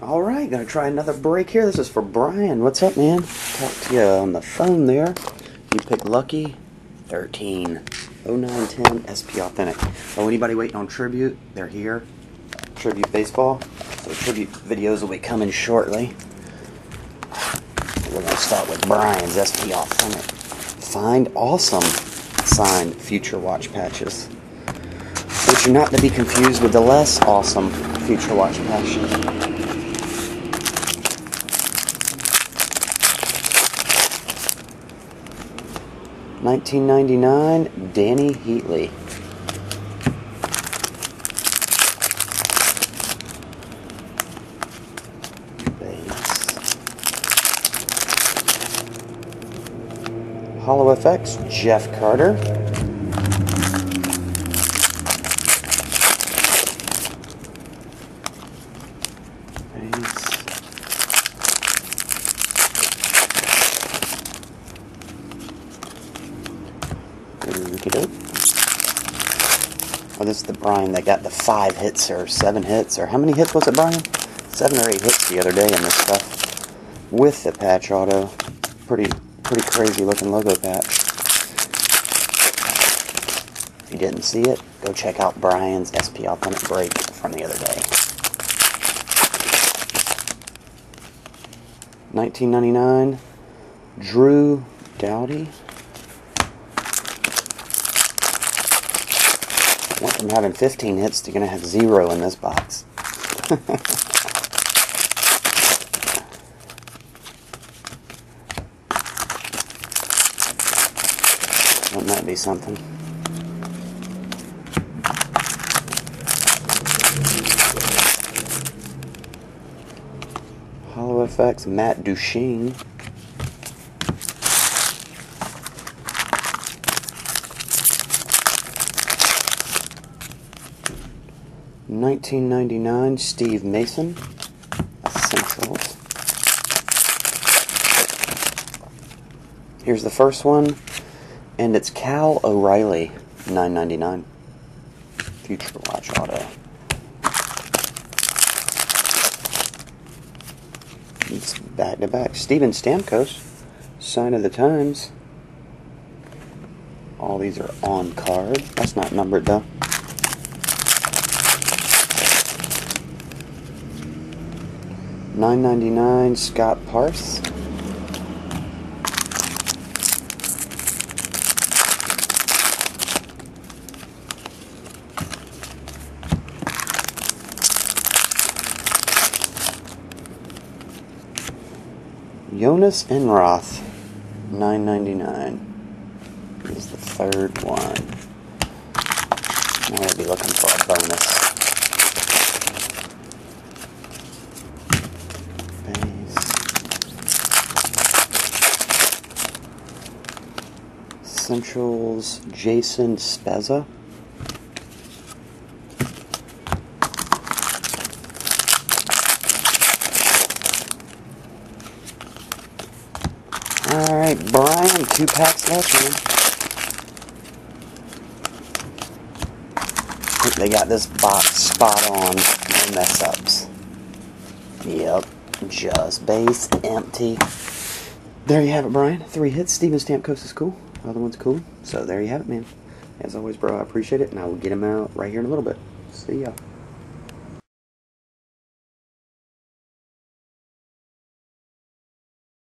All right, gonna try another break here. This is for Brian. What's up, man? Talk to you on the phone there. You pick Lucky 13 0910 SP Authentic. Oh, anybody waiting on tribute? They're here. Tribute baseball. So tribute videos will be coming shortly. We're gonna start with Brian's SP Authentic. Find awesome signed future watch patches, which are not to be confused with the less awesome future watch patches. 1999, Dany Heatley. Hollow FX, Jeff Carter. Oh, this is the Brian that got the five hits or seven hits, or how many hits was it, Brian? Seven or eight hits the other day in this stuff with the patch auto. Pretty, pretty crazy looking logo patch. If you didn't see it, go check out Brian's SP Authentic Break from the other day. 1999, Drew Doughty. Went from having 15 hits to going to have zero in this box. Wouldn't that be something. Hollow FX, Matt Duchene. 1999 Steve Mason Essentials. Here's the first one, and it's Cal O'Reilly 999 Future Watch Auto. It's back to back. Steven Stamkos, Sign of the Times. All these are on card. That's not numbered though. 9.99 Scott Parse. Jonas Enroth, 9.99 is the third one. I'm going to be looking for a bonus. Central's Jason Spezza. Alright, Brian, two packs left, man. They got this box spot on. No mess ups. Yep, just base empty. There you have it, Brian. Three hits. Steven Stamkos is cool. Other one's cool. So there you have it, man. As always, bro, I appreciate it, and I will get him out right here in a little bit. See ya.